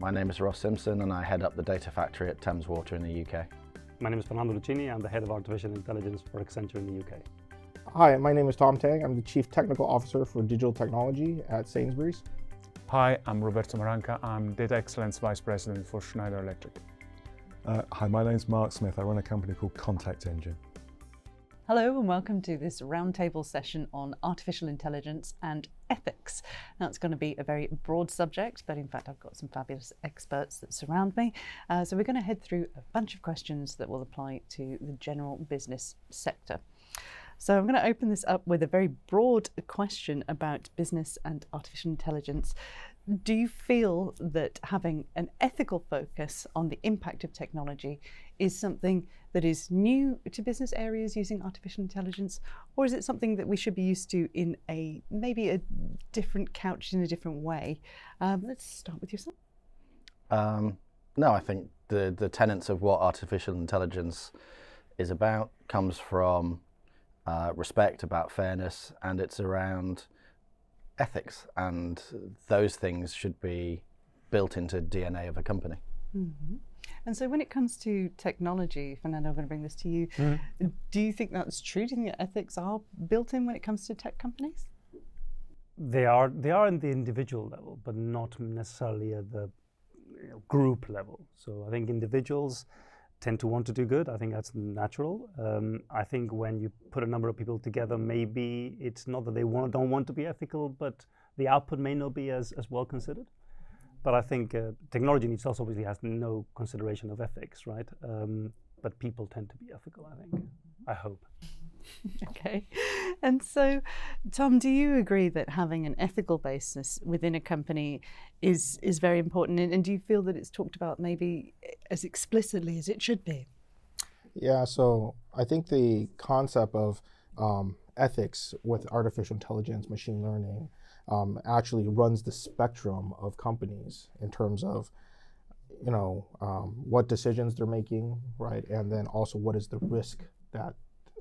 My name is Ross Simson and I head up the data factory at Thames Water in the UK. My name is Fernando Lucini. I'm the head of artificial intelligence for Accenture in the UK. Hi, my name is Tom Tang. I'm the Chief Technical Officer for Digital Technology at Sainsbury's. Hi, I'm Roberto Maranca. I'm Data Excellence Vice President for Schneider Electric. Uh, hi, my name's Mark Smith. I run a company called ContactEngine. Hello and welcome to this roundtable session on artificial intelligence and ethics. Now it's going to be a very broad subject, but in fact I've got some fabulous experts that surround me. Uh, so we're going to head through a bunch of questions that will apply to the general business sector. So I'm going to open this up with a very broad question about business and artificial intelligence. Do you feel that having an ethical focus on the impact of technology is something that is new to business areas using artificial intelligence, or is it something that we should be used to in a maybe a different couch in a different way? Um, let's start with yourself. Um, no, I think the the tenets of what artificial intelligence is about comes from uh, respect, about fairness, and it's around ethics, and those things should be built into DNA of a company. Mm-hmm. And so, when it comes to technology, Fernando, I'm going to bring this to you. Mm-hmm. Do you think that's true? Do you think that ethics are built in when it comes to tech companies? They are. They are in the individual level, but not necessarily at the you know, group level. So, I think individuals tend to want to do good. I think that's natural. Um, I think when you put a number of people together, maybe it's not that they want, don't want to be ethical, but the output may not be as, as well considered. But I think uh, technology in itself obviously has no consideration of ethics, right? Um, but people tend to be ethical, I think. I hope. okay. And so, Tom, do you agree that having an ethical basis within a company is is very important? And, and do you feel that it's talked about maybe as explicitly as it should be? Yeah. So I think the concept of um, ethics with artificial intelligence, machine learning, um, actually runs the spectrum of companies in terms of you know um, what decisions they're making, right, and then also what is the risk that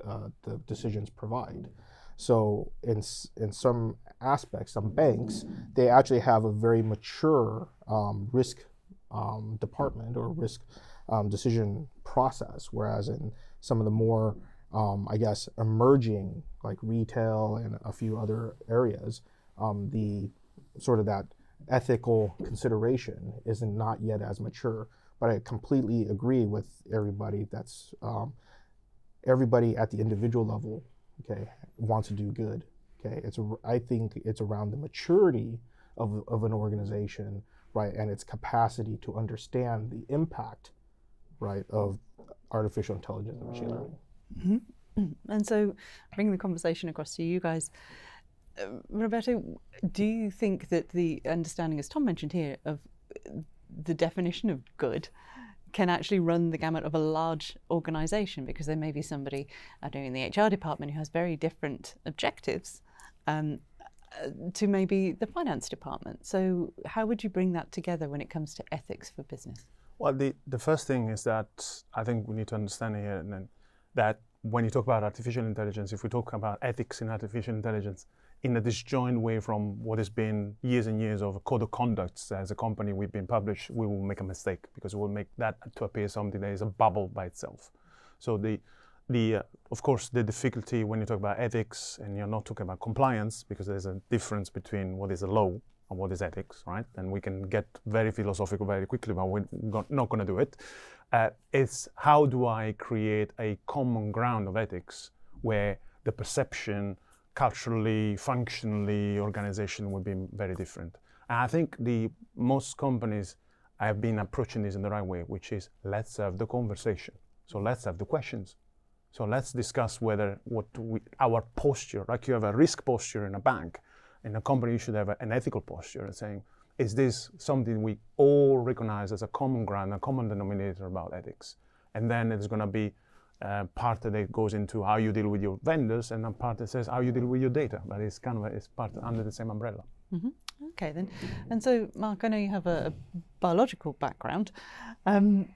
uh, the decisions provide. So in in some aspects, some banks, they actually have a very mature um, risk um, department or risk um, decision process, whereas in some of the more, um, I guess, emerging like retail and a few other areas, um, the sort of that ethical consideration is not yet as mature. But I completely agree with everybody that's um, everybody at the individual level, okay, wants to do good. Okay, it's I think it's around the maturity of, of an organization, right, and its capacity to understand the impact, right, of artificial intelligence and machine learning. Mm-hmm. And so, bringing the conversation across to you guys, Roberto, do you think that the understanding, as Tom mentioned here, of the definition of good can actually run the gamut of a large organization because there may be somebody uh, doing the HR department who has very different objectives um, uh, to maybe the finance department. So, how would you bring that together when it comes to ethics for business? Well, the, the first thing is that I think we need to understand here that when you talk about artificial intelligence, if we talk about ethics in artificial intelligence, in a disjoint way from what has been years and years of code of conduct as a company we've been published, we will make a mistake because we will make that to appear something that is a bubble by itself. So the the uh, of course the difficulty when you talk about ethics and you're not talking about compliance because there's a difference between what is a law and what is ethics, right? And we can get very philosophical very quickly, but we're not going to do it. Uh, it's how do I create a common ground of ethics where the perception culturally, functionally, organization would be very different. And I think the most companies have been approaching this in the right way, which is let's have the conversation. So let's have the questions. So let's discuss whether what we, our posture, like you have a risk posture in a bank, in a company you should have an ethical posture and saying, is this something we all recognize as a common ground, a common denominator about ethics? And then it's going to be uh, part that goes into how you deal with your vendors, and a part that says how you deal with your data. But it's kind of a, it's part under the same umbrella. Mm-hmm. Okay, then. And so, Mark, I know you have a, a biological background. Um,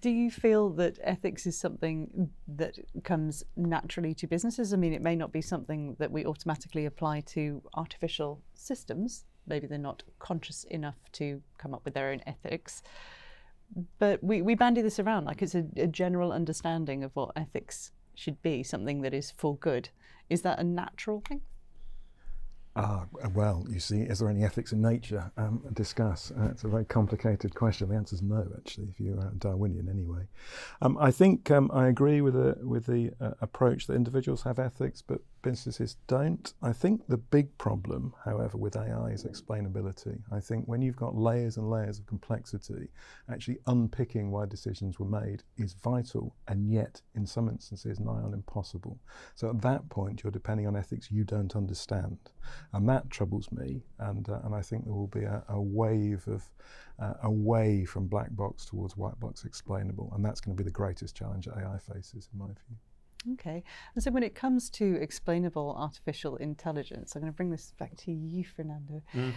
do you feel that ethics is something that comes naturally to businesses? I mean, it may not be something that we automatically apply to artificial systems, maybe they're not conscious enough to come up with their own ethics. But we, we bandy this around like it's a, a general understanding of what ethics should be, something that is for good. Is that a natural thing? Ah, well, you see, is there any ethics in nature? Um, discuss. Uh, it's a very complicated question. The answer is no, actually, if you're Darwinian anyway. Um, I think um, I agree with the, with the uh, approach that individuals have ethics, but businesses don't. I think the big problem, however, with AI is explainability. I think when you've got layers and layers of complexity, actually unpicking why decisions were made is vital and yet, in some instances, nigh on impossible. So at that point, you're depending on ethics you don't understand. And that troubles me. And, uh, and I think there will be a, a wave of uh, away from black box towards white box explainable. And that's going to be the greatest challenge AI faces, in my view. Okay. And so when it comes to explainable artificial intelligence, I'm going to bring this back to you, Fernando. Mm.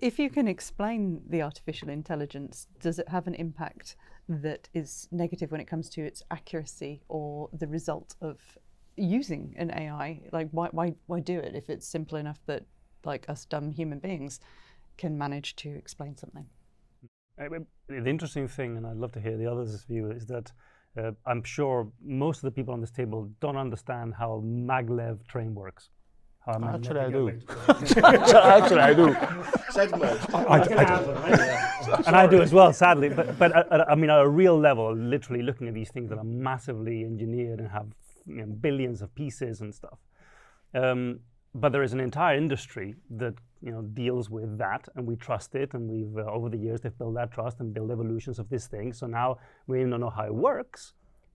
If you can explain the artificial intelligence, does it have an impact that is negative when it comes to its accuracy or the result of using an AI? Like, why, why, why do it if it's simple enough that, like us dumb human beings, can manage to explain something? The interesting thing, and I'd love to hear the others' view, is that uh, I'm sure most of the people on this table don't understand how maglev train works. Actually, I do. Actually, I do. I, I, I, and I do as well, sadly. But, but at, at, I mean, at a real level, literally looking at these things that are massively engineered and have you know, billions of pieces and stuff. Um, but there is an entire industry that you know deals with that, and we trust it, and we've uh, over the years they've built that trust and built evolutions of this thing. So now we don't know how it works,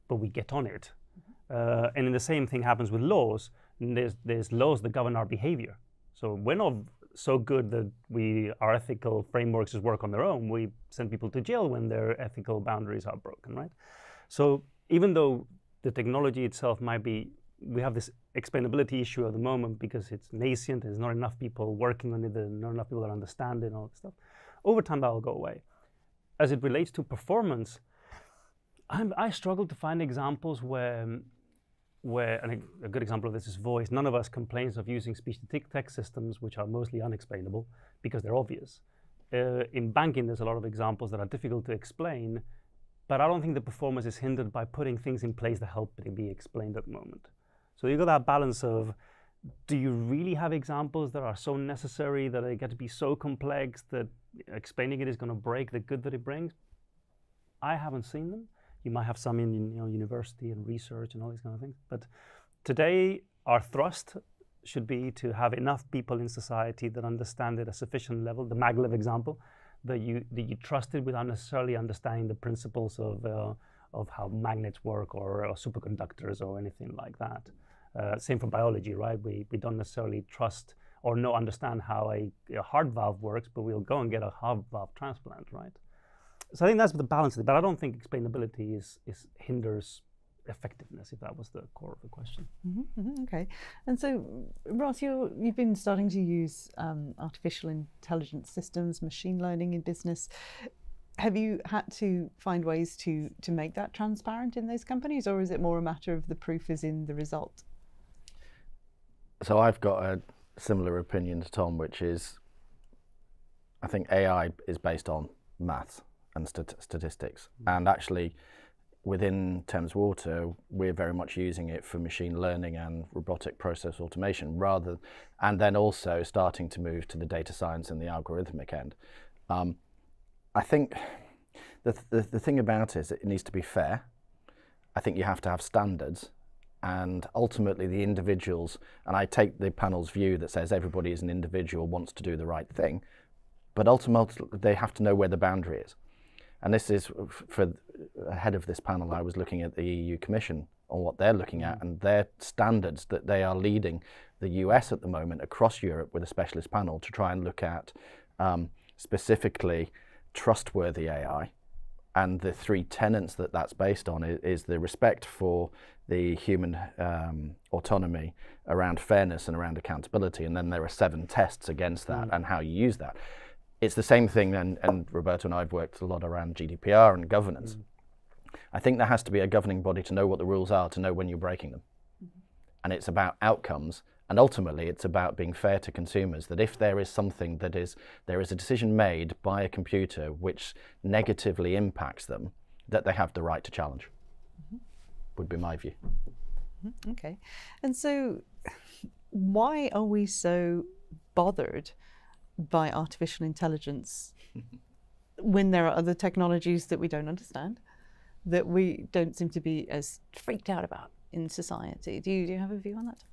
but we get on it. Mm-hmm. Uh, and then the same thing happens with laws. There's there's laws that govern our behavior. So we're not so good that we our ethical frameworks just work on their own. We send people to jail when their ethical boundaries are broken, right? So even though the technology itself might be we have this explainability issue at the moment because it's nascent, there's not enough people working on it, there's not enough people that understand it and all that stuff. Over time, that will go away. As it relates to performance, I'm, i struggle to find examples where, where and a, a, good example of this is voice. None of us complains of using speech-to-text systems, which are mostly unexplainable because they're obvious. Uh, in banking, there's a lot of examples that are difficult to explain, but I don't think the performance is hindered by putting things in place that help it be explained at the moment. So you've got that balance of do you really have examples that are so necessary that they get to be so complex that explaining it is going to break the good that it brings? I haven't seen them. You might have some in you know, university and research and all these kind of things. But today, our thrust should be to have enough people in society that understand it at a sufficient level. The maglev example, that you that you trust it without necessarily understanding the principles of uh, of how magnets work or, or superconductors or anything like that. Uh, same for biology, right? We, we don't necessarily trust or know understand how a, a, heart valve works, but we'll go and get a heart valve transplant, right? So I think that's the balance of it. But I don't think explainability is, is hinders effectiveness, if that was the core of the question. Mm-hmm, mm-hmm, okay. And so, Ross, you you've been starting to use um, artificial intelligence systems, machine learning in business. Have you had to find ways to, to make that transparent in those companies, or is it more a matter of the proof is in the result? so I've got a similar opinion to Tom, which is I think AI is based on maths and stat- statistics, mm. and actually within Thames Water, we're very much using it for machine learning and robotic process automation, rather, and then also starting to move to the data science and the algorithmic end. Um, I think the, the the thing about it is it needs to be fair. I think you have to have standards and ultimately the individuals, and I take the panel's view that says everybody is an individual, wants to do the right thing, but ultimately they have to know where the boundary is. And this is for ahead of this panel, I was looking at the EU Commission on what they're looking at and their standards that they are leading the US at the moment across Europe with a specialist panel to try and look at um, specifically trustworthy AI. And the three tenets that that's based on is, is the respect for the human um, autonomy around fairness and around accountability. And then there are seven tests against that mm. and how you use that. It's the same thing, and, and Roberto and I have worked a lot around GDPR and governance. Mm. I think there has to be a governing body to know what the rules are, to know when you're breaking them. Mm-hmm. And it's about outcomes And ultimately, it's about being fair to consumers that if there is something that is, there is a decision made by a computer which negatively impacts them, that they have the right to challenge, mm-hmm. would be my view. Mm-hmm. Okay. And so, why are we so bothered by artificial intelligence when there are other technologies that we don't understand, that we don't seem to be as freaked out about in society? Do you, do you have a view on that?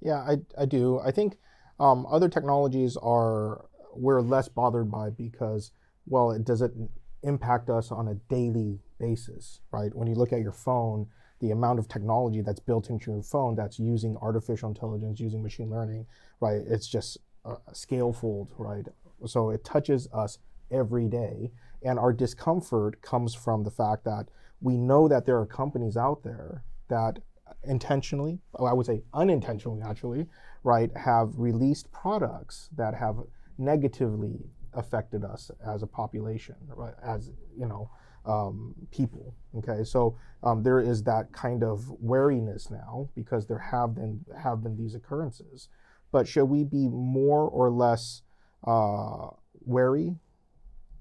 Yeah, I, I do. I think um, other technologies are we're less bothered by because well, it doesn't impact us on a daily basis, right? When you look at your phone, the amount of technology that's built into your phone that's using artificial intelligence, using machine learning, right? It's just uh, scalefold, right? So it touches us every day, and our discomfort comes from the fact that we know that there are companies out there that intentionally, I would say unintentionally actually, right, have released products that have negatively affected us as a population, right, as, you know, um, people. Okay, so um, there is that kind of wariness now because there have been have been these occurrences. But should we be more or less uh, wary?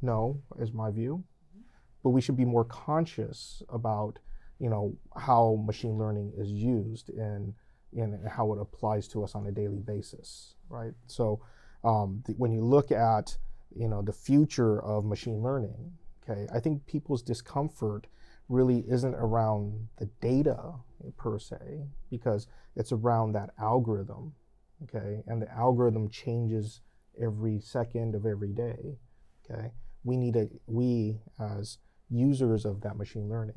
No, is my view. But we should be more conscious about you know how machine learning is used and and how it applies to us on a daily basis, right? So um, the, when you look at you know the future of machine learning, okay, I think people's discomfort really isn't around the data per se because it's around that algorithm, okay, and the algorithm changes every second of every day, okay. We need a we as users of that machine learning,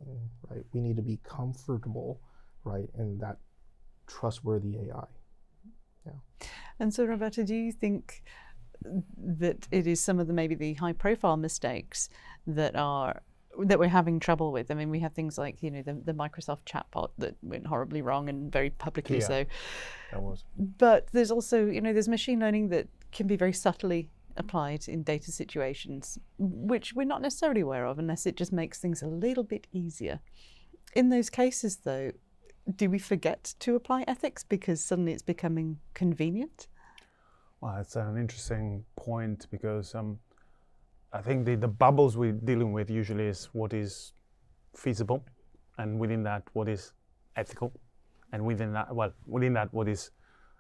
right? We need to be comfortable, right, in that trustworthy AI. Yeah. And so, Roberto, do you think that it is some of the maybe the high profile mistakes that are that we're having trouble with. I mean, we have things like you know the, the Microsoft chatbot that went horribly wrong and very publicly yeah, so. That was. But there's also you know there's machine learning that can be very subtly applied in data situations, which we're not necessarily aware of unless it just makes things a little bit easier. In those cases, though, do we forget to apply ethics because suddenly it's becoming convenient? Well, it's an interesting point because um, I think the, the bubbles we're dealing with usually is what is feasible, and within that, what is ethical, and within that, well, within that, what is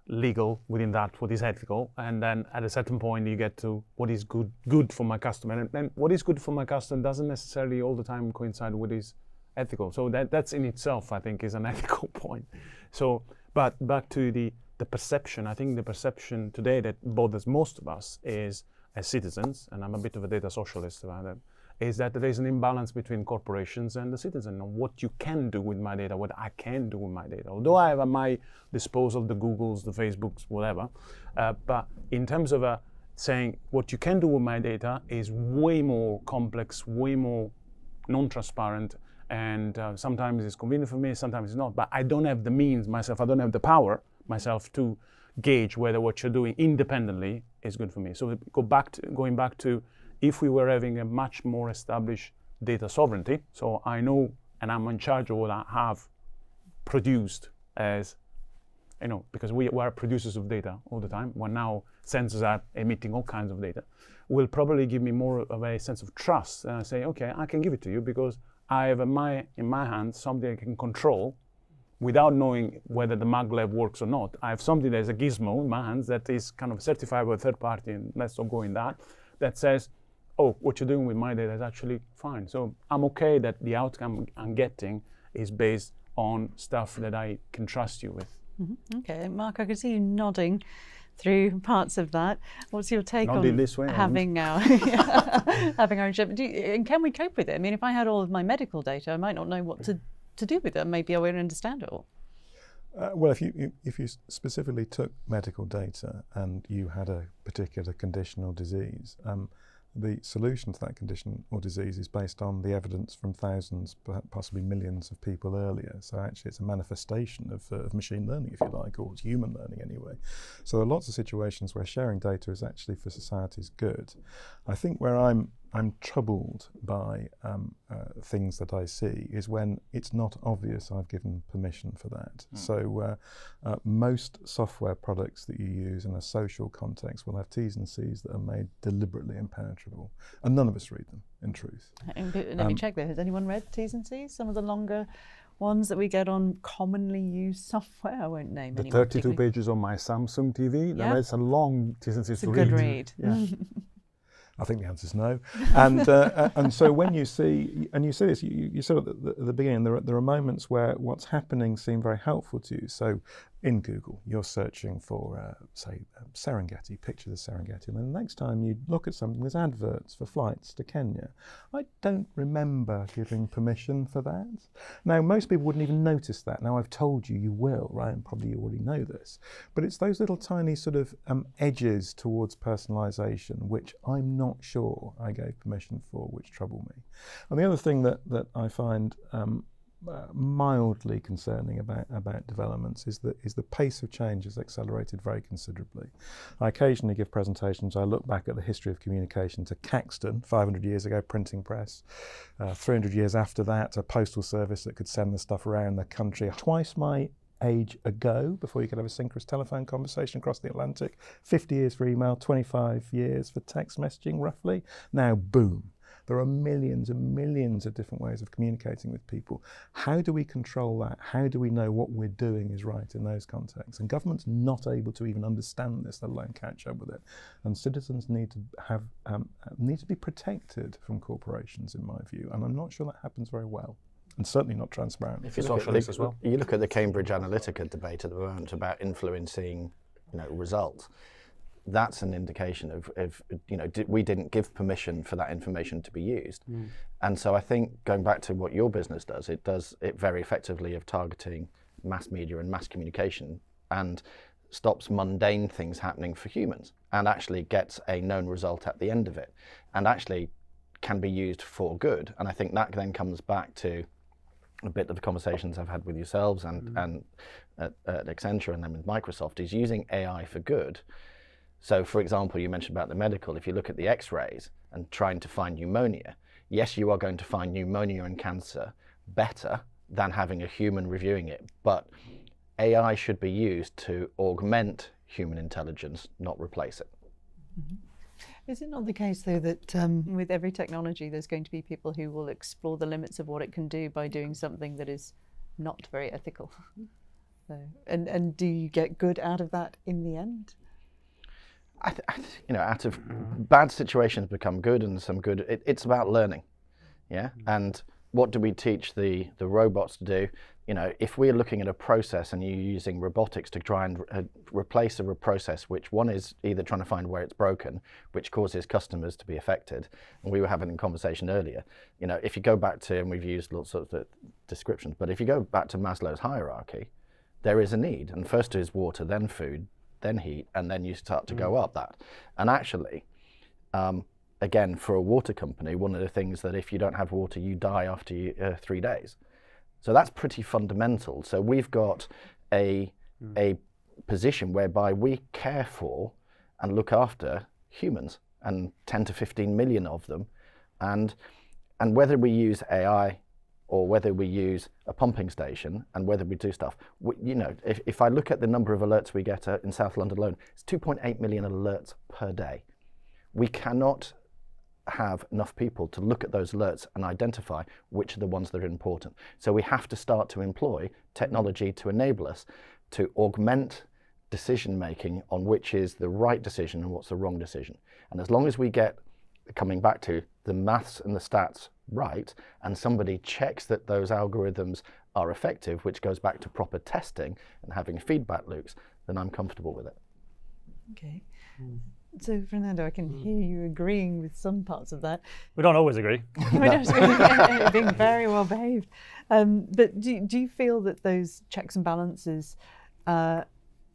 legal within that what is ethical and then at a certain point you get to what is good good for my customer. And then what is good for my customer doesn't necessarily all the time coincide with is ethical. So that that's in itself i think is an ethical point. So but back to the the perception. I think the perception today that bothers most of us is as citizens and i'm a bit of a data socialist about that is that there is an imbalance between corporations and the citizen on what you can do with my data, what I can do with my data. Although I have at my disposal the Googles, the Facebooks, whatever, uh, but in terms of uh, saying what you can do with my data is way more complex, way more non-transparent, and uh, sometimes it's convenient for me, sometimes it's not. But I don't have the means myself, I don't have the power myself to gauge whether what you're doing independently is good for me. So go back to, going back to if we were having a much more established data sovereignty, so I know and I'm in charge of what I have produced as, you know, because we, we are producers of data all the time. When now sensors are emitting all kinds of data, will probably give me more of a sense of trust. And I say, okay, I can give it to you because I have in my, in my hands something I can control without knowing whether the maglev works or not. I have something that is a gizmo in my hands that is kind of certified by a third party, and let's not go in that, that says, oh, what you're doing with my data is actually fine. So I'm okay that the outcome I'm getting is based on stuff that I can trust you with. Mm-hmm. Okay, Mark, I can see you nodding through parts of that. What's your take Nodding on this way, having our having our own chip? Do you, and can we cope with it? I mean, if I had all of my medical data, I might not know what to, to do with it. Maybe I won't understand it all. Uh, well, if you if you specifically took medical data and you had a particular condition or disease, um, the solution to that condition or disease is based on the evidence from thousands, possibly millions of people earlier. So actually, it's a manifestation of, uh, of machine learning, if you like, or human learning anyway. So there are lots of situations where sharing data is actually for society's good. I think where I'm I'm troubled by um, uh, things that I see is when it's not obvious I've given permission for that. Mm. So uh, uh, most software products that you use in a social context will have T's and C's that are made deliberately impenetrable, and none of us read them. In truth, And b- Let me Um, check there. Has anyone read T's and C's? Some of the longer ones that we get on commonly used software. I won't name The any. 32 pages on my Samsung TV. Yeah. That's a long T's and C's It's a to good read. read. Yeah. I think the answer is no. And uh, and so when you see and you see this, you, you said at the, the beginning there are, there are moments where what's happening seem very helpful to you. So in Google, you're searching for uh, say uh, Serengeti, pictures of Serengeti, and then the next time you look at something, there's adverts for flights to Kenya. I don't remember giving permission for that. Now most people wouldn't even notice that. Now I've told you you will, right? And probably you already know this. But it's those little tiny sort of um, edges towards personalisation which I'm not sure I gave permission for, which trouble me. And the other thing that, that I find um, mildly concerning about, about developments is that is the pace of change has accelerated very considerably. I occasionally give presentations. I look back at the history of communication to Caxton, 500 years ago, printing press. Uh, 300 years after that, a postal service that could send the stuff around the country. Twice my age ago, before you could have a synchronous telephone conversation across the Atlantic. 50 years for email, 25 years for text messaging, roughly. Now, boom. There are millions and millions of different ways of communicating with people. How do we control that? How do we know what we're doing is right in those contexts? And government's not able to even understand this, let alone catch up with it. And citizens need to have um, need to be protected from corporations, in my view. And I'm not sure that happens very well, and certainly not transparently. If you look, at the, you look at the Cambridge Analytica debate at the moment about influencing, you know, results. That's an indication of, of you know, di- we didn't give permission for that information to be used, mm. and so I think going back to what your business does, it does it very effectively of targeting mass media and mass communication, and stops mundane things happening for humans, and actually gets a known result at the end of it, and actually can be used for good. And I think that then comes back to a bit of the conversations I've had with yourselves and, mm. and at, at Accenture and then with Microsoft is using AI for good. So, for example, you mentioned about the medical. If you look at the x rays and trying to find pneumonia, yes, you are going to find pneumonia and cancer better than having a human reviewing it. But AI should be used to augment human intelligence, not replace it. Is it not the case, though, that um, with every technology, there's going to be people who will explore the limits of what it can do by doing something that is not very ethical? so, and and do you get good out of that in the end? I th- I th- you know, out of bad situations become good, and some good. It, it's about learning, yeah. And what do we teach the the robots to do? You know, if we're looking at a process and you're using robotics to try and uh, replace a process, which one is either trying to find where it's broken, which causes customers to be affected, and we were having a conversation earlier. You know, if you go back to, and we've used lots of the descriptions, but if you go back to Maslow's hierarchy, there is a need, and first is water, then food, then heat, and then you start to go up that. And actually, um, again, for a water company, one of the things that if you don't have water, you die after you, uh, three days. So that's pretty fundamental. So we've got a a position whereby we care for and look after humans and 10 to 15 million of them, and and whether we use AI or whether we use a pumping station and whether we do stuff. We, you know, if, if I look at the number of alerts we get uh, in South London alone, it's 2.8 million alerts per day. We cannot have enough people to look at those alerts and identify which are the ones that are important. So we have to start to employ technology to enable us to augment decision making on which is the right decision and what's the wrong decision. And as long as we get coming back to the maths and the stats right, and somebody checks that those algorithms are effective, which goes back to proper testing and having feedback loops, then I'm comfortable with it. Okay. So, Fernando, I can hear you agreeing with some parts of that. We don't always agree. We don't agree. being very well behaved. Um, but do, do you feel that those checks and balances uh,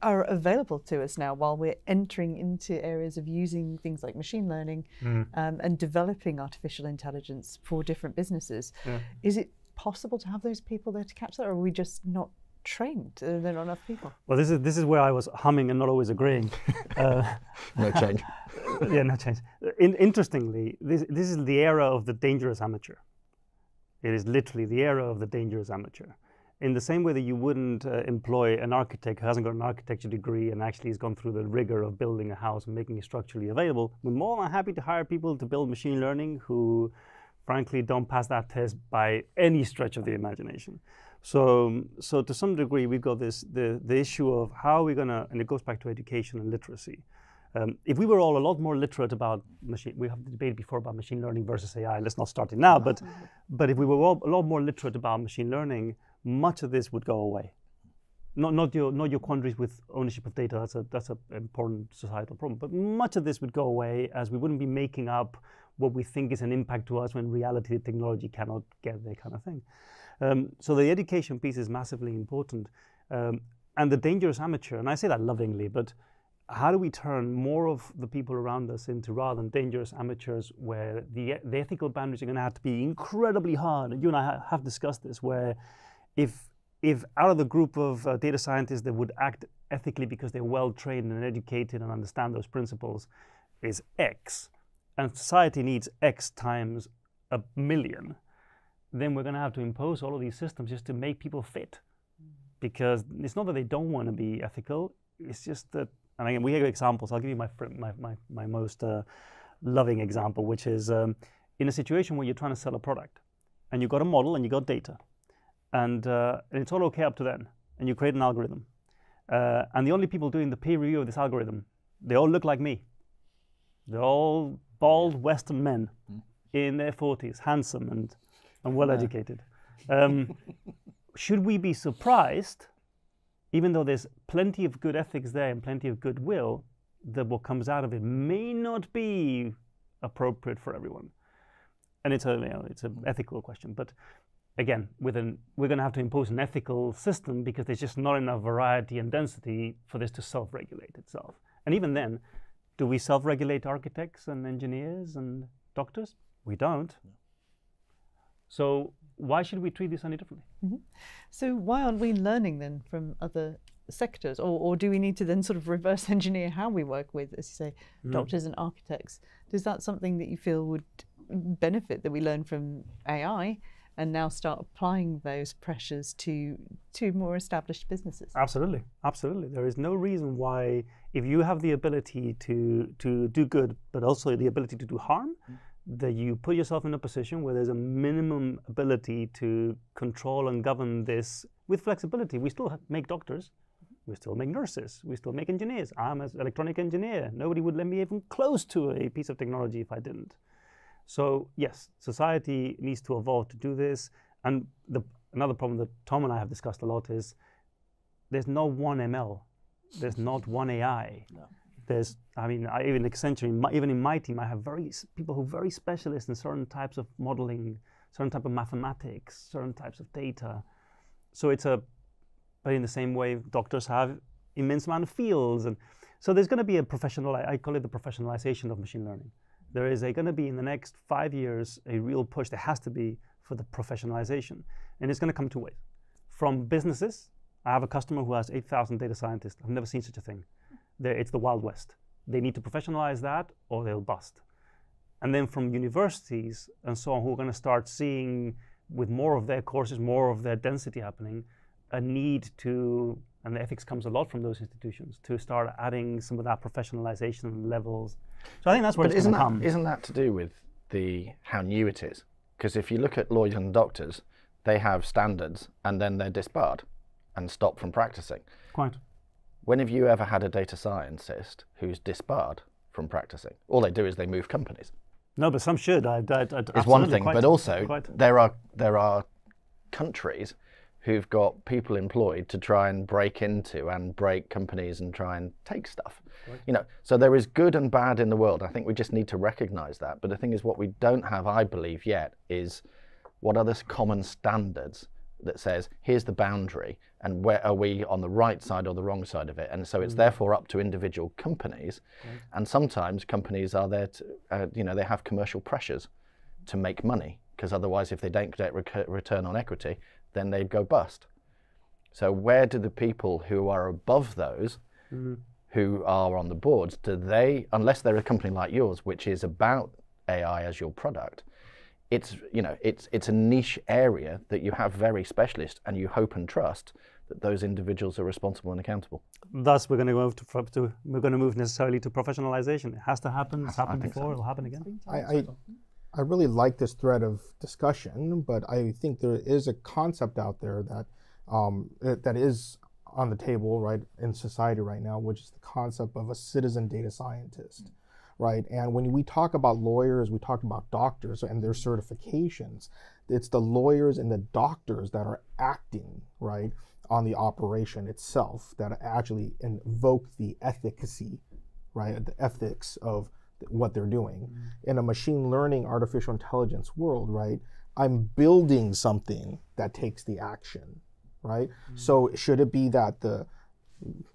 are available to us now while we're entering into areas of using things like machine learning um, and developing artificial intelligence for different businesses? Is it possible to have those people there to catch that, or are we just not trained? Are there not enough people? Well, this is this is where I was humming and not always agreeing. uh, No change. yeah, no change. In, interestingly, this this is the era of the dangerous amateur. It is literally the era of the dangerous amateur. In the same way that you wouldn't uh, employ an architect who hasn't got an architecture degree and actually has gone through the rigor of building a house and making it structurally available, we're more than happy to hire people to build machine learning who, frankly, don't pass that test by any stretch of the imagination. So, so to some degree, we've got this the, the issue of how are we going to, and it goes back to education and literacy. Um, if we were all a lot more literate about machine, we have debated before about machine learning versus AI. Let's not start it now, but but if we were all a lot more literate about machine learning, much of this would go away. Not not your not your quandaries with ownership of data. That's a that's an important societal problem. But much of this would go away as we wouldn't be making up what we think is an impact to us when reality technology cannot get there, kind of thing. Um, so the education piece is massively important, um, and the dangerous amateur. And I say that lovingly, but how do we turn more of the people around us into rather than dangerous amateurs where the, the ethical boundaries are going to have to be incredibly hard and you and i ha- have discussed this where if if out of the group of uh, data scientists that would act ethically because they're well trained and educated and understand those principles is x and society needs x times a million then we're going to have to impose all of these systems just to make people fit because it's not that they don't want to be ethical it's just that and again, we have examples. I'll give you my my my, my most uh, loving example, which is um, in a situation where you're trying to sell a product, and you've got a model and you've got data, and, uh, and it's all okay up to then, and you create an algorithm, uh, and the only people doing the peer review of this algorithm, they all look like me. They're all bald Western men in their forties, handsome and and well educated. Um, should we be surprised? even though there's plenty of good ethics there and plenty of goodwill, that what comes out of it may not be appropriate for everyone. And it's a you know, it's an ethical question, but again, with an, we're going to have to impose an ethical system because there's just not enough variety and density for this to self-regulate itself. And even then, do we self-regulate architects and engineers and doctors? We don't. So why should we treat this any differently? Mm-hmm. So why aren't we learning then from other sectors, or, or do we need to then sort of reverse engineer how we work with, as you say, mm. doctors and architects? Is that something that you feel would benefit that we learn from AI? And now start applying those pressures to to more established businesses. Absolutely, absolutely. There is no reason why, if you have the ability to to do good, but also the ability to do harm, mm that you put yourself in a position where there's a minimum ability to control and govern this with flexibility. We still make doctors, we still make nurses, we still make engineers. I'm an electronic engineer. Nobody would let me even close to a piece of technology if I didn't. So yes, society needs to evolve to do this. And the, another problem that Tom and I have discussed a lot is there's no one ML. There's not one AI. No there's, I mean, I, even Accenture, in my, even in my team, I have very people who are very specialist in certain types of modeling, certain type of mathematics, certain types of data. So it's a, but in the same way, doctors have immense amount of fields, and so there's going to be a professional. I call it the professionalization of machine learning. There is going to be in the next five years a real push. that has to be for the professionalization, and it's going to come two ways. From businesses, I have a customer who has 8,000 data scientists. I've never seen such a thing it's the Wild West. They need to professionalize that or they'll bust. And then from universities and so on, who are going to start seeing with more of their courses, more of their density happening, a need to, and the ethics comes a lot from those institutions, to start adding some of that professionalization levels. So I think that's where but it's isn't that, come. Isn't that to do with the how new it is? Because if you look at lawyers and doctors, they have standards and then they're disbarred and stopped from practicing. Quite. When have you ever had a data scientist who's disbarred from practicing? All they do is they move companies. No, but some should. I, I, I, it's one thing, but also quite. there are there are countries who've got people employed to try and break into and break companies and try and take stuff. Right. You know, so there is good and bad in the world. I think we just need to recognize that. But the thing is, what we don't have, I believe, yet is what are the common standards that says here's the boundary and where are we on the right side or the wrong side of it and so it's mm. therefore up to individual companies right. and sometimes companies are there to uh, you know they have commercial pressures to make money because otherwise if they don't get return on equity then they'd go bust So where do the people who are above those, mm-hmm. who are on the boards, do they, unless they're a company like yours, which is about AI as your product, it's you know it's it's a niche area that you have very specialist, and you hope and trust that those individuals are responsible and accountable. Thus, we're going to move to, to we're going to move necessarily to professionalization. It has to happen. It's happened think so. before. It'll happen again. I, I, I really like this thread of discussion, but I think there is a concept out there that um, that is on the table right in society right now, which is the concept of a citizen data scientist, right? And when we talk about lawyers, we talk about doctors and their certifications. It's the lawyers and the doctors that are acting right on the operation itself that actually invoke the efficacy, right? The ethics of what they're doing. Mm-hmm. In a machine learning, artificial intelligence world, right? I'm building something that takes the action, right? Mm-hmm. So should it be that the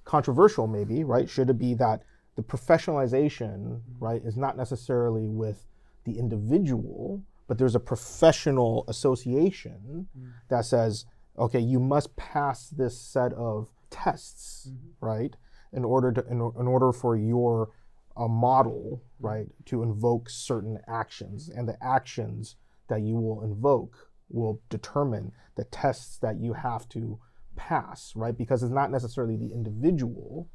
controversial maybe, right? Should it be that the professionalization, mm-hmm. right, is not necessarily with the individual, but there's a professional association that says, okay, you must pass this set of tests, right, in order to in, in order for your a model, right, to invoke certain actions, and the actions that you will invoke will determine the tests that you have to pass, right? Because it's not necessarily the individual,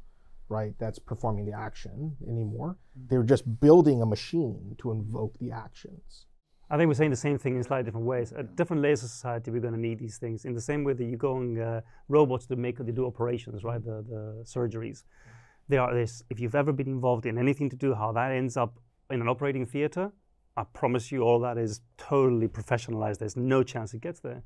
right, that's performing the action anymore. They're just building a machine to invoke the actions. I think we're saying the same thing in slightly different ways. At different layers of society, we're going to need these things in the same way that you're going uh, robots to make they do operations, right? The the surgeries. They are this. If you've ever been involved in anything to do how that ends up in an operating theater, I promise you, all that is totally professionalized. There's no chance it gets there,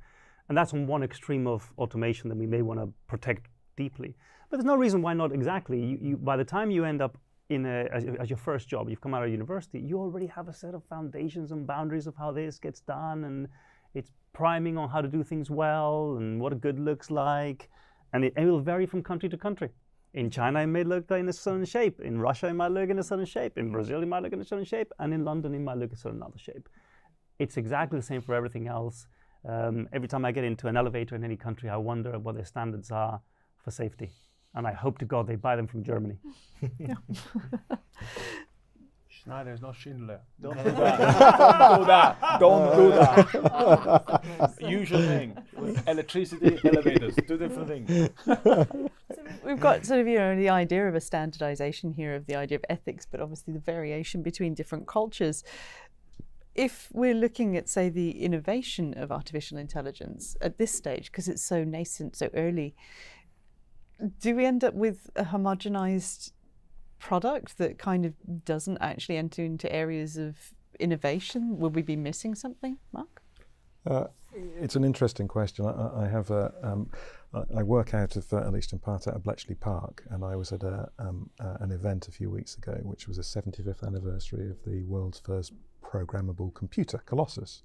and that's on one extreme of automation that we may want to protect deeply. But there's no reason why not exactly. You, you, by the time you end up in a, as, as your first job, you've come out of university, you already have a set of foundations and boundaries of how this gets done, and it's priming on how to do things well and what a good looks like, and it, it will vary from country to country. In China, it may look in a certain shape. In Russia, it might look in a certain shape. In Brazil, it might look in a certain shape. And in London, it might look in a certain other shape. It's exactly the same for everything else. Um, every time I get into an elevator in any country, I wonder what their standards are for safety. And I hope to God they buy them from Germany. Schneider is not Schindler. Don't do that. Don't do that. Don't do that. Usual thing. Electricity, elevators, two different things. We've got sort of you know the idea of a standardization here of the idea of ethics, but obviously the variation between different cultures. If we're looking at, say, the innovation of artificial intelligence at this stage, because it's so nascent, so early, do we end up with a homogenized product that kind of doesn't actually enter into areas of innovation? Will we be missing something, Mark? Uh, it's an interesting question. I, I have a, um, I- work out of, uh, at least in part, out of Bletchley Park, and I was at a, um, uh, an event a few weeks ago, which was a 75th anniversary of the world's first programmable computer, Colossus.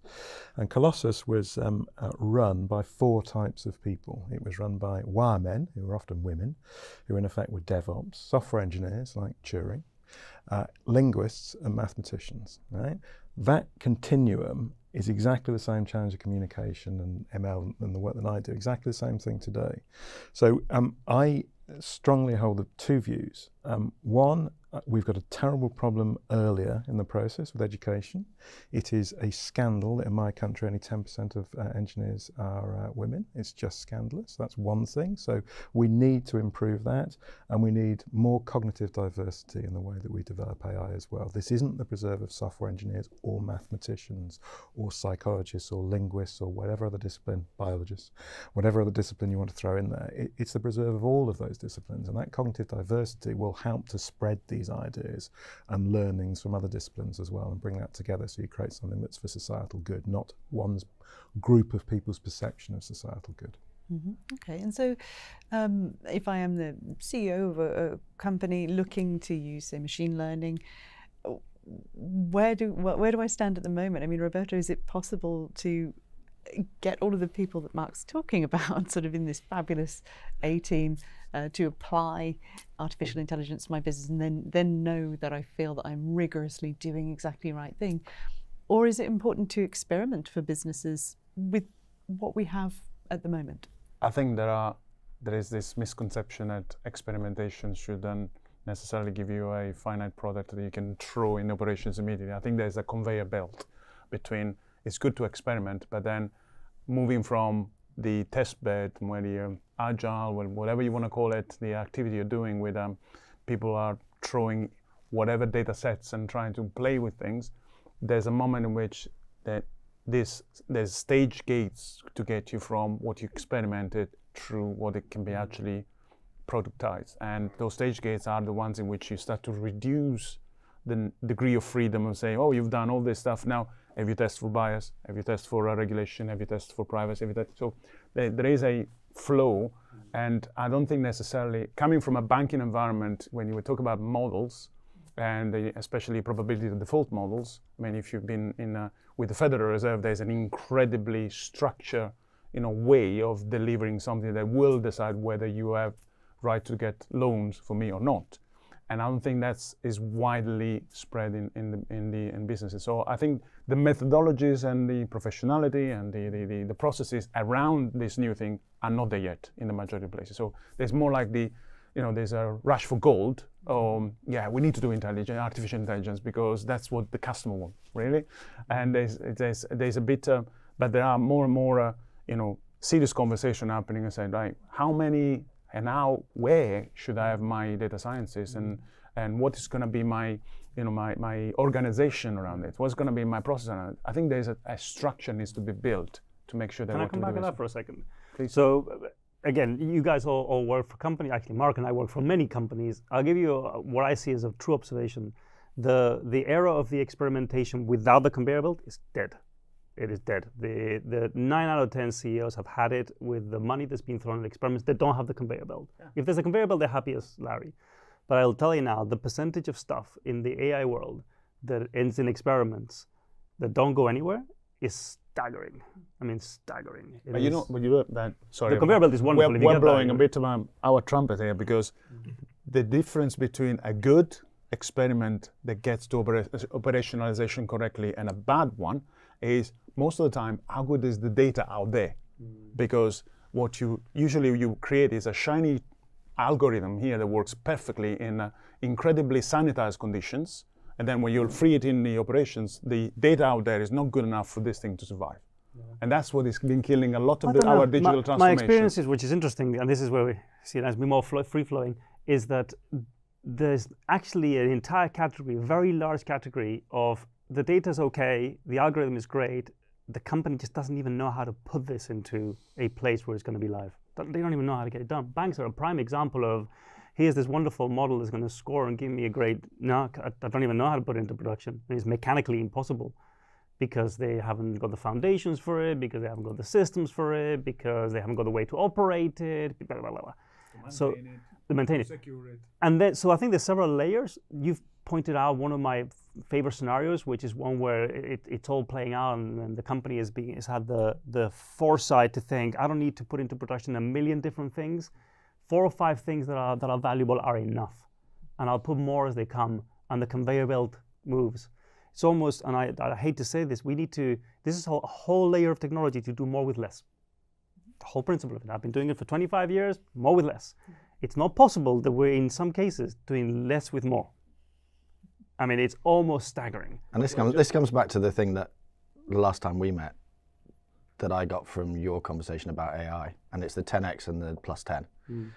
And Colossus was um, uh, run by four types of people. It was run by wiremen, who were often women, who in effect were DevOps, software engineers like Turing, uh, linguists, and mathematicians. Right? That continuum is exactly the same challenge of communication and ML and the work that I do, exactly the same thing today. So um, I strongly hold the two views. Um, one, uh, we've got a terrible problem earlier in the process with education. It is a scandal in my country only 10% of uh, engineers are uh, women. It's just scandalous. That's one thing. So we need to improve that and we need more cognitive diversity in the way that we develop AI as well. This isn't the preserve of software engineers or mathematicians or psychologists or linguists or whatever other discipline, biologists, whatever other discipline you want to throw in there. It, it's the preserve of all of those disciplines and that cognitive diversity will help to spread these ideas and learnings from other disciplines as well and bring that together so you create something that's for societal good, not one's group of people's perception of societal good. Okay, and so um, if I am the CEO of a, a company looking to use, say, machine learning, where do wh- where do I stand at the moment? I mean, Roberto, is it possible to get all of the people that Mark's talking about, sort of in this fabulous A team, uh, to apply artificial intelligence to my business, and then then know that I feel that I'm rigorously doing exactly the right thing, or is it important to experiment for businesses with what we have at the moment? I think there are there is this misconception that experimentation should then necessarily give you a finite product that you can throw in operations immediately. I think there's a conveyor belt between it's good to experiment, but then moving from the test bed, whether you're agile, whatever you want to call it, the activity you're doing with um, people are throwing whatever data sets and trying to play with things, there's a moment in which that this there's stage gates to get you from what you experimented through what it can be actually productized. And those stage gates are the ones in which you start to reduce the degree of freedom and say, oh, you've done all this stuff. Now, have you tested for bias? Have you tested for regulation? Have you tested for privacy? Have you tested? So there, there is a flow. And I don't think necessarily coming from a banking environment, when you talk about models, and especially probability of default models. I mean, if you've been in a, with the Federal Reserve, there's an incredibly structured, you know, way of delivering something that will decide whether you have right to get loans for me or not. And I don't think that's is widely spread in, in the in the in businesses. So I think the methodologies and the professionality and the, the, the, the processes around this new thing are not there yet in the majority of places. So there's more like the you know, there's a rush for gold. Um, yeah, we need to do intelligence, artificial intelligence, because that's what the customer wants, really. And there's there's there's a bit, uh, but there are more and more, uh, you know, serious conversation happening and saying, right, how many and now where should I have my data sciences and mm-hmm. and what is going to be my you know my, my organization around it what's going to be my process around it i think there's a, a structure needs to be built to make sure that can i come back on that for a second Please. so again, you guys all, all work for companies. Actually, Mark and I work for many companies. I'll give you a, what I see as a true observation. The the era of the experimentation without the conveyor belt is dead. It is dead. The the nine out of ten CEOs have had it with the money that's been thrown at experiments that don't have the conveyor belt. Yeah. If there's a conveyor belt, they're happy as Larry. But I'll tell you now, the percentage of stuff in the AI world that ends in experiments that don't go anywhere is staggering. I mean, staggering. It but you know, but you know that. Sorry, the conveyor belt is wonderful. We're, we're blowing a bit of um, our trumpet here because the difference between a good experiment that gets to opera- operationalization correctly and a bad one is most of the time how good is the data out there mm. because what you usually you create is a shiny algorithm here that works perfectly in uh, incredibly sanitized conditions and then when you free it in the operations, the data out there is not good enough for this thing to survive. Yeah. And that's what has been killing a lot of the, our digital my, transformation. My experiences, which is interesting, and this is where we see it as more free flowing, is that there's actually an entire category, a very large category of the data is okay, the algorithm is great, the company just doesn't even know how to put this into a place where it's going to be live. They don't even know how to get it done. Banks are a prime example of here's this wonderful model that's going to score and give me a grade. No, I don't even know how to put it into production. It's mechanically impossible because they haven't got the foundations for it, because they haven't got the systems for it, because they haven't got the way to operate it, blah, blah, blah, blah. So, to maintain it. Secure it. And then, so I think there's several layers. You've pointed out one of my favorite scenarios, which is one where it, it's all playing out, and, and, the company is being has had the the foresight to think, I don't need to put into production a million different things four or five things that are, that are valuable are enough. And I'll put more as they come, and the conveyor belt moves. It's almost, and I, I hate to say this, we need to, this is a whole layer of technology to do more with less. The whole principle of it. I've been doing it for 25 years, more with less. It's not possible that we're, in some cases, doing less with more. I mean, it's almost staggering. And this comes, this comes back to the thing that the last time we met, that I got from your conversation about AI, and it's the 10x and the plus 10. Mm.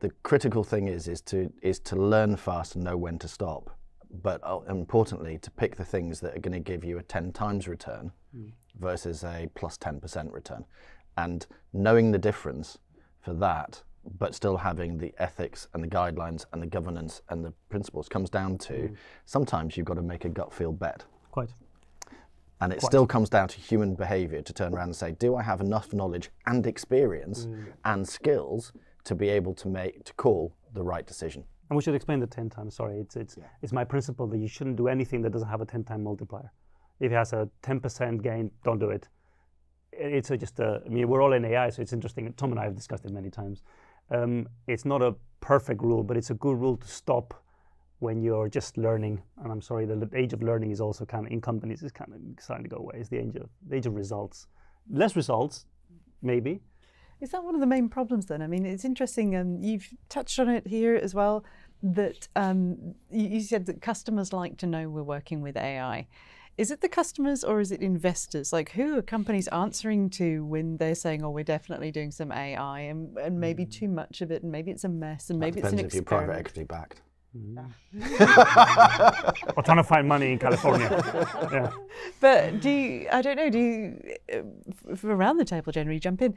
The critical thing is is to is to learn fast and know when to stop, but uh, importantly to pick the things that are going to give you a 10 times return mm. versus a plus 10% return, and knowing the difference for that, but still having the ethics and the guidelines and the governance and the principles comes down to mm. sometimes you've got to make a gut feel bet. Quite. And it Quite. still comes down to human behavior to turn around and say, do I have enough knowledge and experience mm. and skills to be able to make to call the right decision? And we should explain the 10 times. Sorry, it's it's yeah. it's my principle that you shouldn't do anything that doesn't have a 10 time multiplier. If it has a 10% gain, don't do it. It's a just a, I mean, we're all in AI, so it's interesting. Tom and I have discussed it many times. Um, it's not a perfect rule, but it's a good rule to stop when you're just learning. And I'm sorry, the age of learning is also kind of in companies is kind of starting to go away. It's the age of the age of results. Less results, maybe, Is that one of the main problems then? I mean, it's interesting, um, you've touched on it here as well, that um, you, you said that customers like to know we're working with AI. Is it the customers or is it investors? Like, who are companies answering to when they're saying, "Oh, we're definitely doing some AI," and, and maybe hmm. too much of it, and maybe it's a mess, and That maybe it's an depends if you're private equity backed. Mm. or trying to find money in California. yeah. But do you? I don't know. Do you, uh, f- around the table, generally jump in?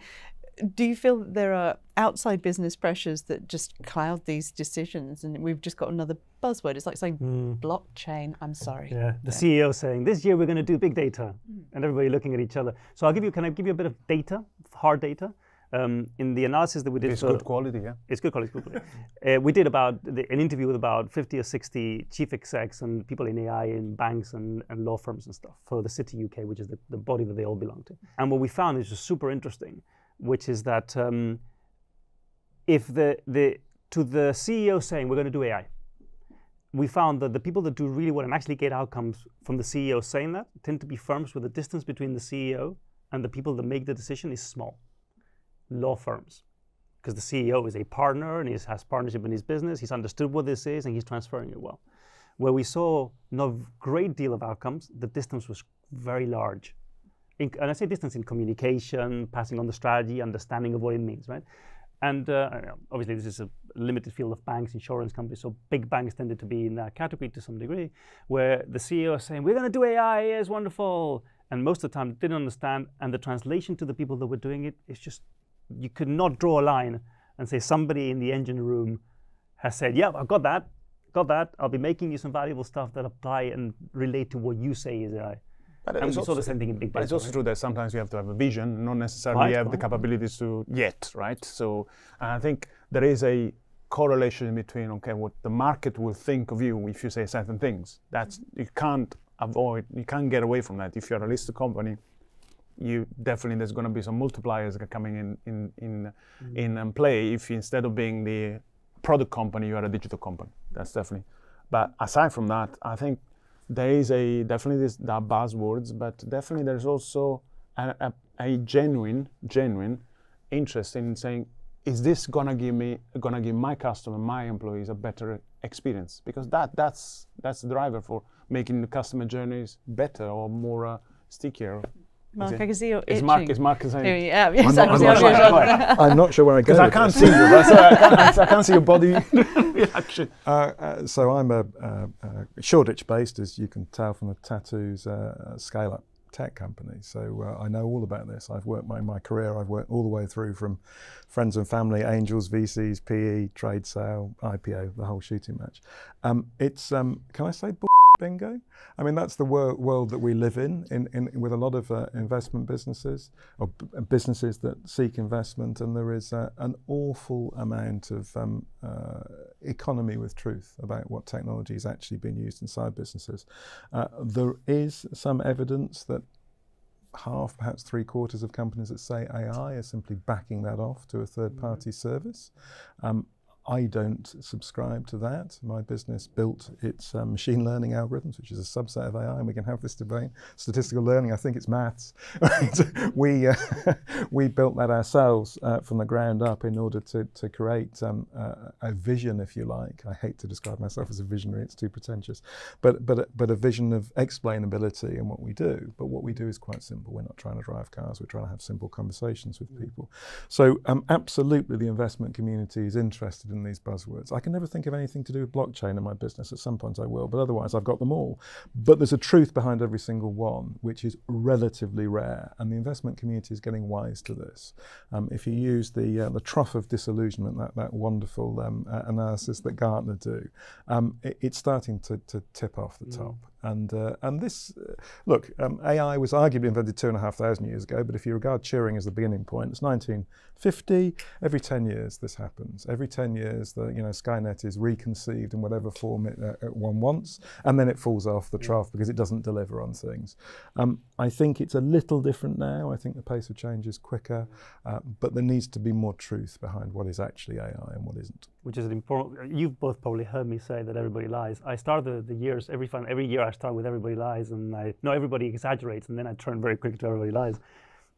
Do you feel that there are outside business pressures that just cloud these decisions, and we've just got another buzzword? It's like saying hmm. blockchain. I'm sorry. Yeah, the CEO saying this year we're going to do big data, hmm. and everybody looking at each other. So I'll give you. Can I give you a bit of data, hard data? Um, in the analysis that we did, It's for- good quality, yeah. it's good quality. Good quality. uh, we did about the, an interview with about 50 or 60 chief execs and people in AI in banks and, and law firms and stuff for the City UK, which is the, the body that they all belong to. And what we found is just super interesting, which is that um, if the, the to the CEO saying we're going to do AI, we found that the people that do really well and actually get outcomes from the CEO saying that tend to be firms where the distance between the CEO and the people that make the decision is small. Law firms, because the CEO is a partner and he has partnership in his business. He's understood what this is and he's transferring it well. Where we saw no great deal of outcomes, the distance was very large. In, and I say distance in communication, passing on the strategy, understanding of what it means, right? And uh, obviously, this is a limited field of banks, insurance companies. So big banks tended to be in that category to some degree, where the CEO is saying, "We're going to do AI. AI is wonderful," and most of the time didn't understand. And the translation to the people that were doing it is just you could not draw a line and say somebody in the engine room has said, "Yeah, I've got that, got that. I'll be making you some valuable stuff that apply and relate to what you say is AI." But And it's also- the same thing in big But banks. it's also right? true that sometimes you have to have a vision, not necessarily Right, have the capabilities to yet, right? So and I think there is a correlation between okay, what the market will think of you if you say certain things. That's you can't avoid, you can't get away from that. If you're a listed company, you definitely there's going to be some multipliers coming in in in in um, play. If instead of being the product company, you are a digital company. That's definitely. But aside from that, I think there is a definitely this there are buzzwords, but definitely there's also a, a, a genuine genuine interest in saying, is this gonna give me gonna give my customer, my employees a better experience? Because that that's that's the driver for making the customer journeys better or more uh, stickier. Mark, it- I can see you're Is itching. Mark is Mark saying? Here, yeah, yes, I'm not- I I'm not see sure. I'm not sure where I go. Because I can't this. see you. That's why I can't, I can't see your body reaction. Uh, uh, so I'm a, uh, uh, Shoreditch based, as you can tell from the tattoos, uh, scale up tech company. So uh, I know all about this. I've worked my, my career, I've worked all the way through from friends and family, angels, VCs, PE, trade sale, IPO, the whole shooting match. Um, it's, um, can I say bull- bingo? I mean, that's the wor- world that we live in, in, in with a lot of uh, investment businesses or b- businesses that seek investment, and there is uh, an awful amount of um, uh, economy with truth about what technology is actually being used inside businesses. Uh, there is some evidence that half, perhaps three quarters of companies that say AI are simply backing that off to a third party service. Um, I don't subscribe to that. My business built its um, machine learning algorithms, which is a subset of AI, and we can have this debate. Statistical learning, I think it's maths. We uh, we built that ourselves uh, from the ground up in order to to create um, uh, a vision, if you like. I hate to describe myself as a visionary; it's too pretentious. But but but a vision of explainability in what we do. But what we do is quite simple. We're not trying to drive cars. We're trying to have simple conversations with people. So um, absolutely, the investment community is interested in these buzzwords. I can never think of anything to do with blockchain in my business. At some point, I will, but otherwise, I've got them all. But there's a truth behind every single one, which is relatively rare, and the investment community is getting wise to this. Um, if you use the uh, the trough of disillusionment, that that wonderful um, uh, analysis that Gartner do, um, it, it's starting to, to tip off the top. And uh, and this, uh, look, um, AI was arguably invented two and a half thousand years ago. But if you regard Turing as the beginning point, it's 1950. Every 10 years, this happens. Every 10 years, the you know Skynet is reconceived in whatever form it, uh, one wants, and then it falls off the trough because it doesn't deliver on things. Um, I think it's a little different now. I think the pace of change is quicker, uh, but there needs to be more truth behind what is actually AI and what isn't. Which is an important. You've both probably heard me say that everybody lies. I start the, the years every fun, every year. I start with everybody lies, and I no everybody exaggerates, and then I turn very quick to everybody lies.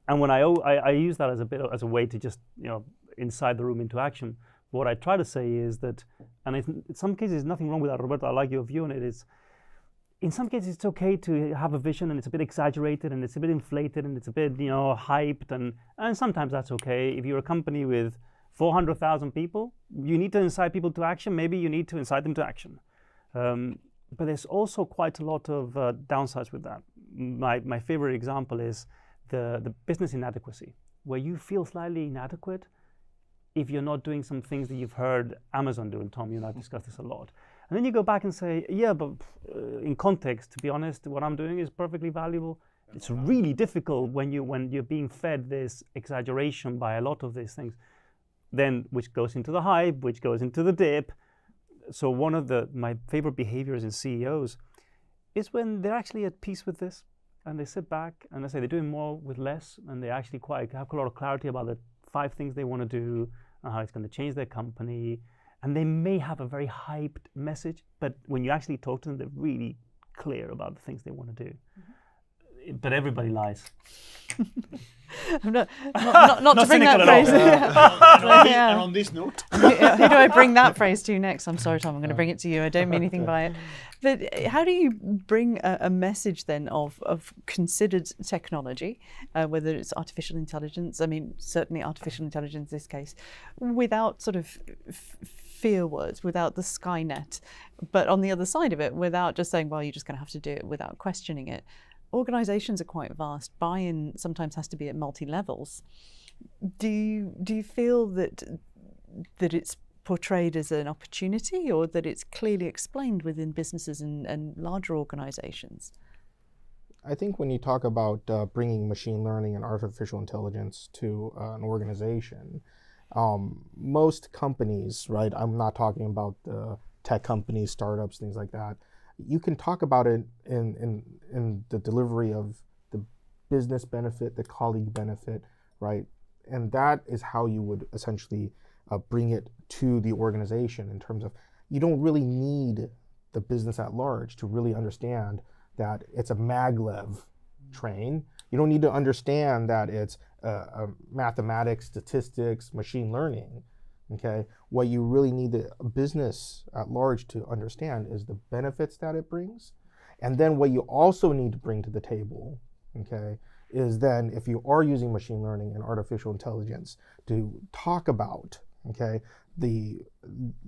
and when I, I, I use that as a bit as a way to just you know inside the room into action. What I try to say is that, and in some cases, nothing wrong with that, Roberto. I like your view on it. Is in some cases it's okay to have a vision and it's a bit exaggerated and it's a bit inflated and it's a bit you know hyped and and sometimes that's okay. If you're a company with 400,000 people, you need to incite people to action. Maybe you need to incite them to action. Um, but there's also quite a lot of uh, downsides with that. My, my favorite example is the, the business inadequacy, where you feel slightly inadequate if you're not doing some things that you've heard Amazon do. And Tom, you and I have discussed this a lot. And then you go back and say, yeah, but uh, in context, to be honest, what I'm doing is perfectly valuable. It's really difficult when you when you're being fed this exaggeration by a lot of these things, then which goes into the hype, which goes into the dip. So one of the my favorite behaviors in CEOs is when they're actually at peace with this and they sit back and they say they're doing more with less and they actually quite have a lot of clarity about the five things they want to do and how it's going to change their company and they may have a very hyped message, but when you actually talk to them, they're really clear about the things they want to do. Mm-hmm. But everybody lies. I'm not, not, not, not to bring that phrase. yeah. And on this note, who, who do I bring that phrase to next? I'm sorry, Tom. I'm going to bring it to you. I don't mean anything by it. But uh, how do you bring a, a message then of, of considered technology, uh, whether it's artificial intelligence? I mean, certainly artificial intelligence in this case, without sort of f- fear words, without the Skynet, but on the other side of it, without just saying, well, you're just going to have to do it without questioning it organizations are quite vast. Buy-in sometimes has to be at multi-levels. Do you do you feel that that it's portrayed as an opportunity or that it's clearly explained within businesses and, and larger organizations? I think when you talk about uh, bringing machine learning and artificial intelligence to uh, an organization, um, most companies, right? I'm not talking about the tech companies, startups, things like that you can talk about it in, in, in the delivery of the business benefit, the colleague benefit, right? And that is how you would essentially uh, bring it to the organization in terms of you don't really need the business at large to really understand that it's a maglev train. You don't need to understand that it's uh, mathematics, statistics, machine learning. Okay, what you really need the business at large to understand is the benefits that it brings, and then what you also need to bring to the table, okay, is then if you are using machine learning and artificial intelligence to talk about, okay, the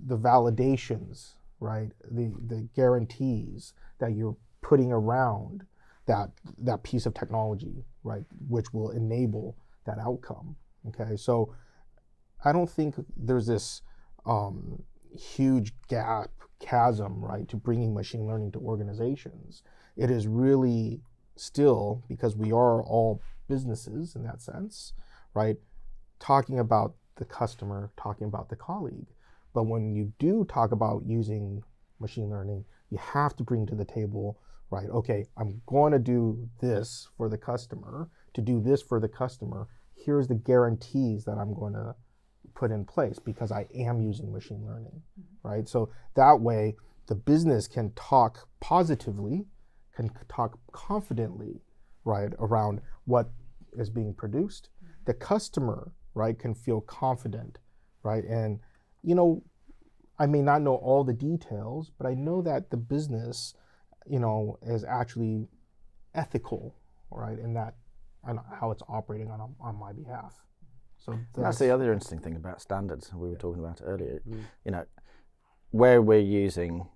the validations, right, the the guarantees that you're putting around that that piece of technology, right, which will enable that outcome. Okay, so I don't think there's this um, huge gap, chasm, right, to bringing machine learning to organizations. It is really still, because we are all businesses in that sense, right, talking about the customer, talking about the colleague. But when you do talk about using machine learning, you have to bring to the table, right, okay, I'm going to do this for the customer. To do this for the customer, here's the guarantees that I'm going to put in place because I am using machine learning, mm-hmm. right? So that way, the business can talk positively, can talk confidently, right, around what is being produced. Mm-hmm. The customer, right, can feel confident, right? And, you know, I may not know all the details, but I know that the business, you know, is actually ethical, right, in that, and how it's operating on, on my behalf. So that's, that's, the other interesting thing about standards. We were talking about earlier. Mm. You know, where we're using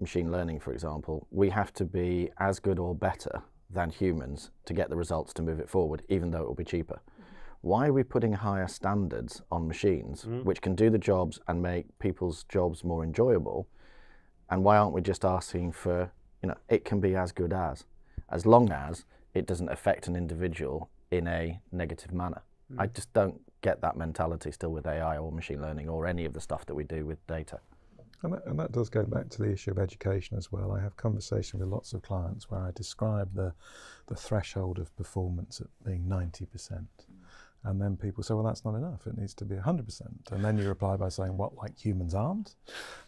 machine learning, for example, we have to be as good or better than humans to get the results to move it forward, even though it will be cheaper. Why are we putting higher standards on machines mm. which can do the jobs and make people's jobs more enjoyable? And why aren't we just asking for, you know, it can be as good as, as long as it doesn't affect an individual in a negative manner? I mm. just don't get that mentality still with AI or machine learning or any of the stuff that we do with data. And that, and that, does go back to the issue of education as well. I have conversation with lots of clients where I describe the, the threshold of performance at being 90%. And then people say, well, that's not enough. It needs to be 100%. And then you reply by saying, what, like humans aren't?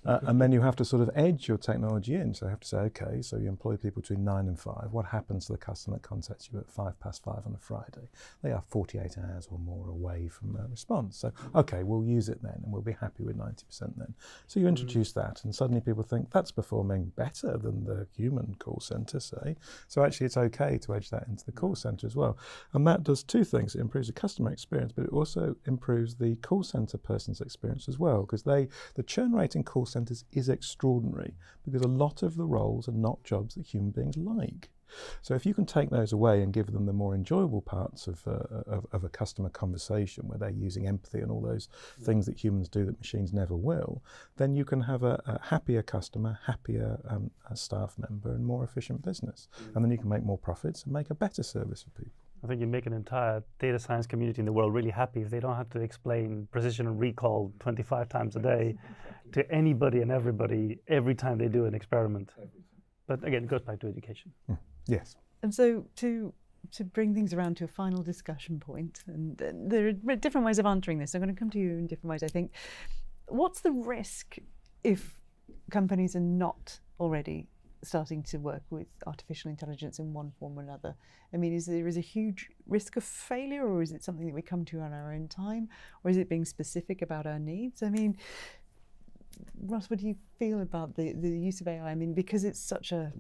Uh, and then you have to sort of edge your technology in. So you have to say, okay, so you employ people between nine and five. What happens to the customer that contacts you at five past five on a Friday? They are 48 hours or more away from a response. So, okay, we'll use it then and we'll be happy with 90% then. So you introduce that and suddenly people think that's performing better than the human call center, say. So actually it's okay to edge that into the call center as well. And that does two things. It improves the customer experience, but it also improves the call center person's experience as well, because they the churn rate in call centers is extraordinary because a lot of the roles are not jobs that human beings like. So if you can take those away and give them the more enjoyable parts of, uh, of, of, a customer conversation where they're using empathy and all those things that humans do that machines never will, then you can have a, a happier customer, happier um, staff member and more efficient business. And then you can make more profits and make a better service for people. I think you make an entire data science community in the world really happy if they don't have to explain precision and recall 25 times a day to anybody and everybody every time they do an experiment. But again, it goes back to education. Mm. Yes. And so to to bring things around to a final discussion point, and there are different ways of answering this. I'm going to come to you in different ways. I think. What's the risk if companies are not already starting to work with artificial intelligence in one form or another? I mean, is there is a huge risk of failure, or is it something that we come to on our own time, or is it being specific about our needs? I mean, Ross, what do you feel about the, the use of AI? I mean, because it's such a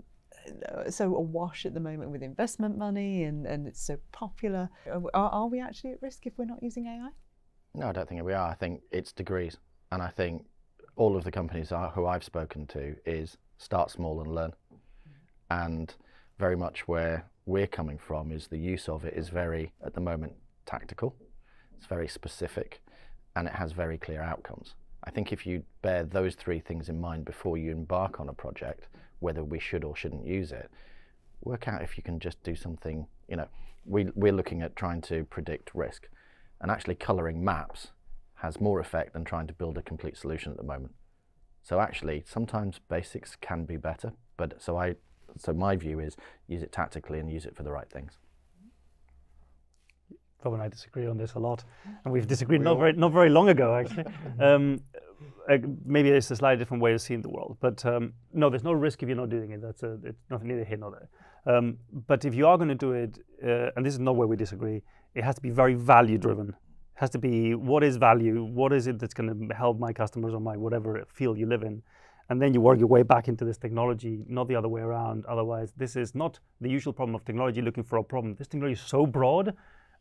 so awash at the moment with investment money and, and it's so popular. Are, are we actually at risk if we're not using AI? No, I don't think we are. I think it's degrees. And I think all of the companies who I've spoken to is start small and learn. And very much where we're coming from is the use of it is very, at the moment, tactical. It's very specific and it has very clear outcomes. I think if you bear those three things in mind before you embark on a project, whether we should or shouldn't use it, work out if you can just do something, you know, we, we're looking at trying to predict risk and actually coloring maps has more effect than trying to build a complete solution at the moment. So actually, sometimes basics can be better, but so I, so my view is use it tactically and use it for the right things. Rob and I disagree on this a lot, and we've disagreed not very not very long ago actually. um, uh, maybe it's a slightly different way of seeing the world, but um, no, there's no risk if you're not doing it. That's a, it's nothing neither here nor there. Um, but if you are going to do it, uh, and this is not where we disagree, it has to be very value driven has to be what is value, what is it that's going to help my customers or my whatever field you live in. And then you work your way back into this technology, not the other way around. Otherwise, this is not the usual problem of technology looking for a problem. This technology is so broad.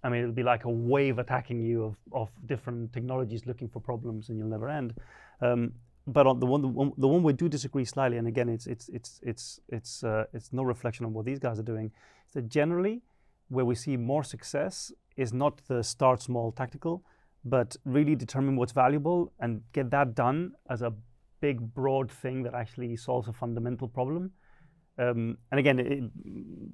I mean, it'll be like a wave attacking you of, of different technologies looking for problems, and you'll never end. Um, but on the one, the one, the one we do disagree slightly, and again, it's it's it's it's it's uh, it's no reflection on what these guys are doing. Is that generally, where we see more success is not the start small tactical, but really determine what's valuable and get that done as a big, broad thing that actually solves a fundamental problem. Um, and again, it,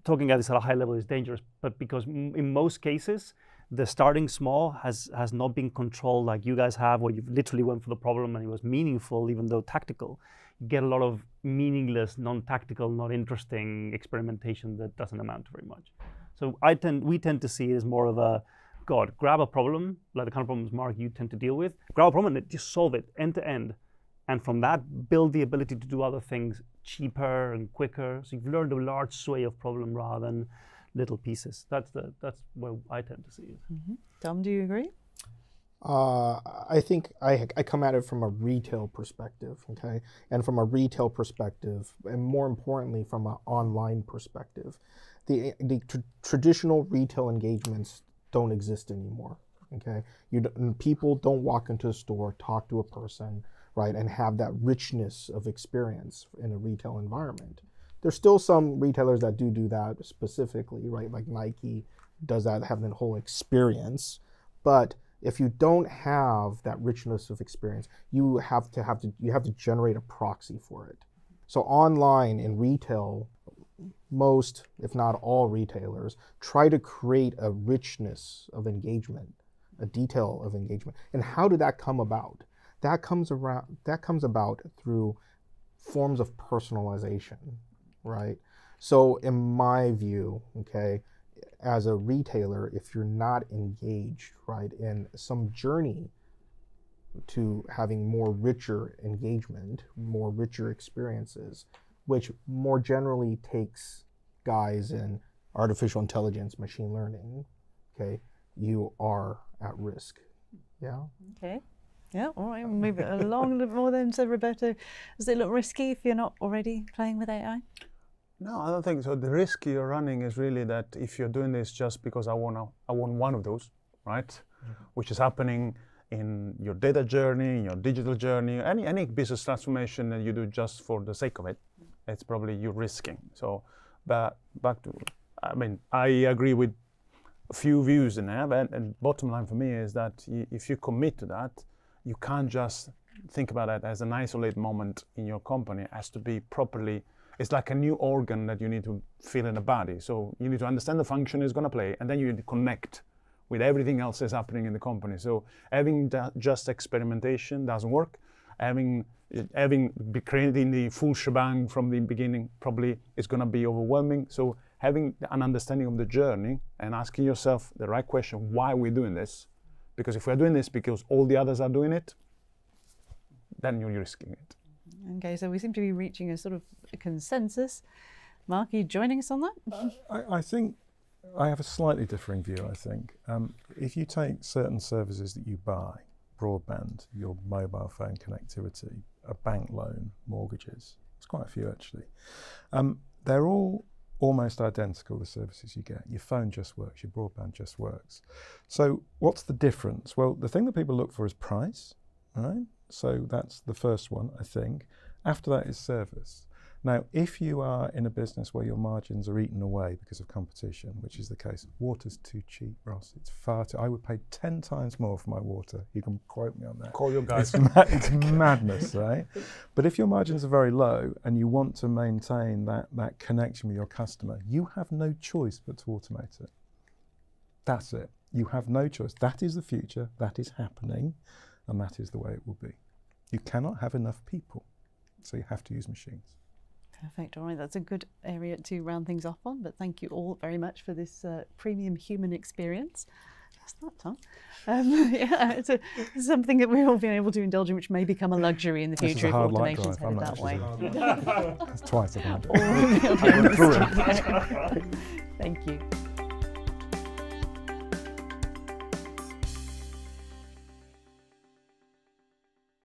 talking at this at a high level is dangerous, but because in most cases, the starting small has has not been controlled like you guys have, where you literally went for the problem and it was meaningful, even though tactical. You get a lot of meaningless, non-tactical, not interesting experimentation that doesn't amount to very much. So I tend, we tend to see it as more of a, God, grab a problem, like the kind of problems, Mark, you tend to deal with, grab a problem and just solve it end to end. And from that, build the ability to do other things cheaper and quicker. So you've learned a large sway of problem rather than little pieces. That's the that's where I tend to see it. Mm-hmm. Tom, do you agree? Uh, I think I, I come at it from a retail perspective, okay, and from a retail perspective, and more importantly, from an online perspective the, the tr- traditional retail engagements don't exist anymore. Okay, you people don't walk into a store, talk to a person, right, and have that richness of experience in a retail environment. There's still some retailers that do do that specifically, right? Like Nike does that, have that whole experience. But if you don't have that richness of experience, you have to have to you have to generate a proxy for it. So online in retail most, if not all, retailers try to create a richness of engagement, a detail of engagement. And how did that come about? That comes around. That comes about through forms of personalization, right? So, in my view, okay, as a retailer, if you're not engaged, right, in some journey to having more richer engagement, more richer experiences, which more generally takes guys in artificial intelligence, machine learning, okay, you are at risk. Yeah. Okay. Yeah, all right, we'll move it along a little more then. So, Roberto, does it look risky if you're not already playing with AI? No, I don't think so. The risk you're running is really that if you're doing this just because I want I want one of those, right? Mm-hmm. Which is happening in your data journey, in your digital journey, any any business transformation that you do just for the sake of it, it's probably you're risking. So, but back to, I mean, I agree with a few views in there, but and bottom line for me is that if you commit to that, you can't just think about that as an isolated moment in your company. It has to be properly. It's like a new organ that you need to feel in the body. So you need to understand the function it's going to play, and then you need to connect with everything else that's happening in the company. So having just experimentation doesn't work. Having having creating the full shebang from the beginning probably is going to be overwhelming. So having an understanding of the journey and asking yourself the right question, why are we doing this? Because if we're doing this because all the others are doing it, then you're risking it. Okay, so we seem to be reaching a sort of a consensus. Mark, are you joining us on that? Uh, I, I, think I have a slightly differing view, I think. Um, if you take certain services that you buy, broadband, your mobile phone connectivity, a bank loan, mortgages, it's quite a few actually, um, they're all almost identical, the services you get. Your phone just works, your broadband just works. So what's the difference? Well, the thing that people look for is price, right? So that's the first one, I think. After that is service. Now, if you are in a business where your margins are eaten away because of competition, which is the case, water's too cheap, Ross. It's far too. I would pay ten times more for my water. You can quote me on that. Call your guys. It's, ma- it's madness, right? But if your margins are very low and you want to maintain that that connection with your customer, you have no choice but to automate it. That's it. You have no choice. That is the future. That is happening, and that is the way it will be. You cannot have enough people, so you have to use machines. Perfect. All right, that's a good area to round things off on. But thank you all very much for this uh, premium human experience. That's that, Tom. Um, yeah, it's, a, it's, something that we've all been able to indulge in, which may become a luxury in the future if automation's headed that way. It's twice about it. Thank you.